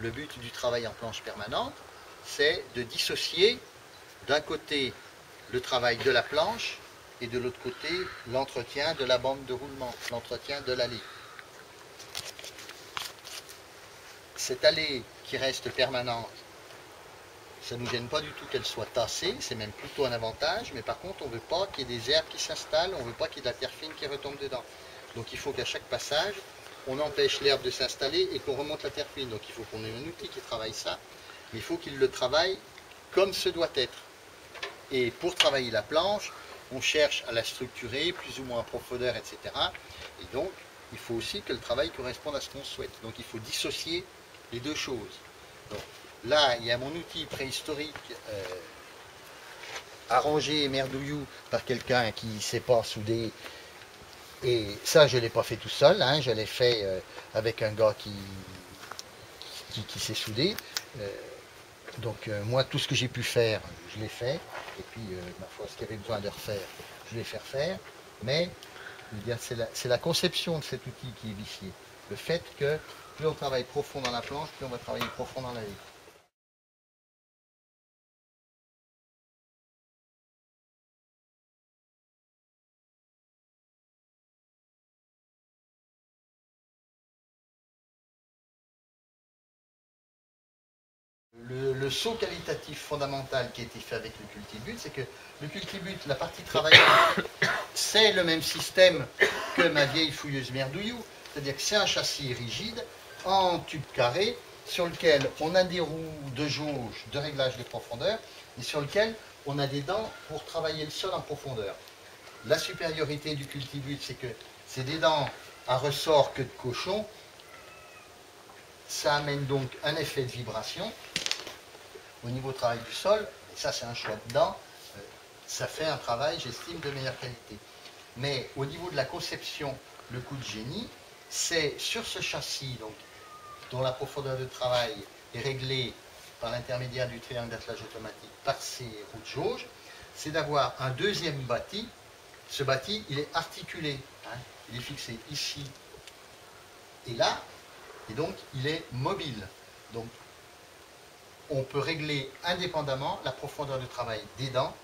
le but du travail en planche permanente, c'est de dissocier d'un côté le travail de la planche et de l'autre côté l'entretien de la bande de roulement, l'entretien de l'allée. Cette allée qui reste permanente, ça ne nous gêne pas du tout qu'elle soit tassée, c'est même plutôt un avantage, mais par contre on ne veut pas qu'il y ait des herbes qui s'installent, on ne veut pas qu'il y ait de la terre fine qui retombe dedans. Donc il faut qu'à chaque passage, on empêche l'herbe de s'installer et qu'on remonte la terre fine. Donc il faut qu'on ait un outil qui travaille ça, mais il faut qu'il le travaille comme ce doit être. Et pour travailler la planche, on cherche à la structurer plus ou moins en profondeur, etc. Et donc, il faut aussi que le travail corresponde à ce qu'on souhaite. Donc il faut dissocier les deux choses. là, il y a mon outil préhistorique euh, arrangé merdouillou par quelqu'un qui ne sait pas souder et ça, je ne l'ai pas fait tout seul, hein. je l'ai fait euh, avec un gars qui, s'est soudé. Euh, donc euh, moi, tout ce que j'ai pu faire, je l'ai fait. Et puis, ma foi, ce qu'il y avait besoin de refaire, je l'ai fait refaire. Mais c'est la, la, conception de cet outil qui est vicié. Le fait que plus on travaille profond dans la planche, plus on va travailler profond dans la vie. Le, saut qualitatif fondamental qui a été fait avec le cultibut, c'est que le cultibut, la partie travaillée, c'est le même système que ma vieille fouilleuse merdouillou, c'est-à-dire que c'est un châssis rigide en tube carré sur lequel on a des roues de jauge de réglage de profondeur et sur lequel on a des dents pour travailler le sol en profondeur. La supériorité du cultibut, c'est que c'est des dents à ressort que de cochon. Ça amène donc un effet de vibration au niveau travail du sol, et ça c'est un choix dedans, euh, ça fait un travail, j'estime, de meilleure qualité. Mais au niveau de la conception, le coup de génie, c'est sur ce châssis, donc, dont la profondeur de travail est réglée par l'intermédiaire du triangle d'attelage automatique par ces roues de jauge, c'est d'avoir un deuxième bâti. Ce bâti, il est articulé, hein. il est fixé ici et là, et donc il est mobile. Donc on peut régler indépendamment la profondeur de travail des dents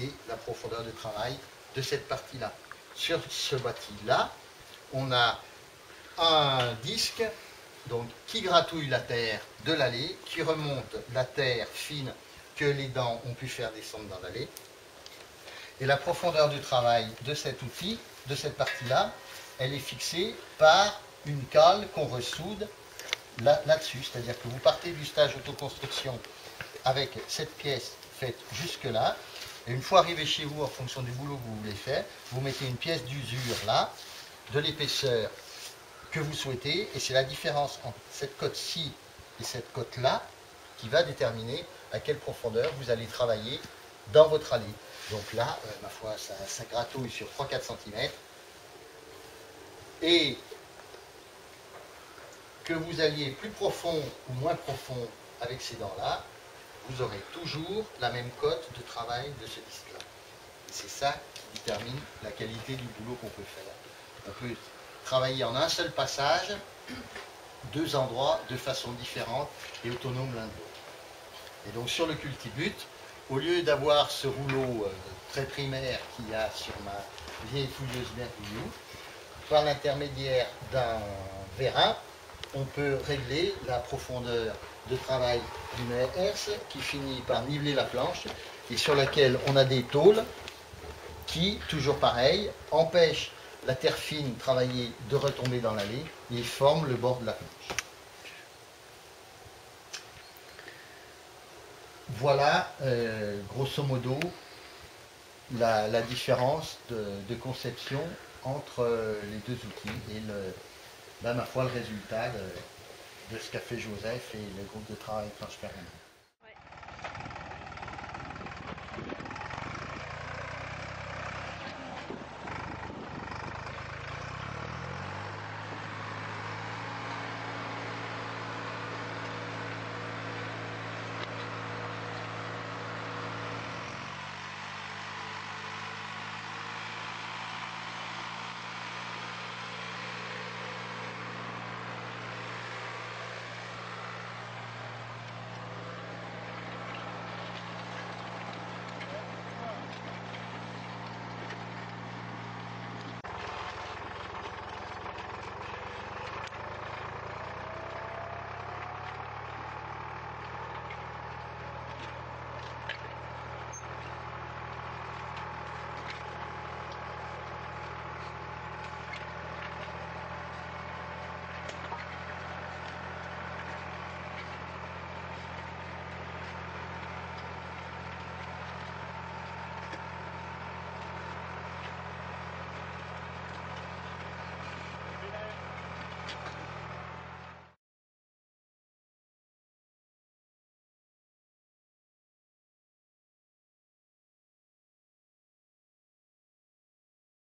et la profondeur de travail de cette partie-là. Sur ce bâti-là, on a un disque donc, qui gratouille la terre de l'allée, qui remonte la terre fine que les dents ont pu faire descendre dans l'allée. Et la profondeur de travail de cet outil, de cette partie-là, elle est fixée par une cale qu'on ressoude là-dessus. C'est-à-dire que vous partez du stage autoconstruction avec cette pièce faite jusque-là. Et une fois arrivé chez vous, en fonction du boulot que vous voulez faire, vous mettez une pièce d'usure là, de l'épaisseur que vous souhaitez. Et c'est la différence entre cette côte-ci et cette côte-là qui va déterminer à quelle profondeur vous allez travailler dans votre allée. Donc là, euh, ma foi, ça, ça gratouille sur 3-4 cm. Et que vous alliez plus profond ou moins profond avec ces dents-là, vous aurez toujours la même cote de travail de ce disque-là. C'est ça qui détermine la qualité du boulot qu'on peut faire. On peut travailler en un seul passage, deux endroits de façon différente et autonome l'un de l'autre. Et donc sur le cultibut, au lieu d'avoir ce rouleau euh, très primaire qu'il y a sur ma vieille fouilleuse merveilleuse, par l'intermédiaire d'un vérin, on peut régler la profondeur de travail d'une herse qui finit par niveler la planche et sur laquelle on a des tôles qui, toujours pareil, empêchent la terre fine travaillée de retomber dans l'allée et forment le bord de la planche. Voilà, euh, grosso modo, la, différence de, conception entre euh, les deux outils ben, ma foi, le résultat de, ce qu'a fait Joseph et le groupe de travail Permanente.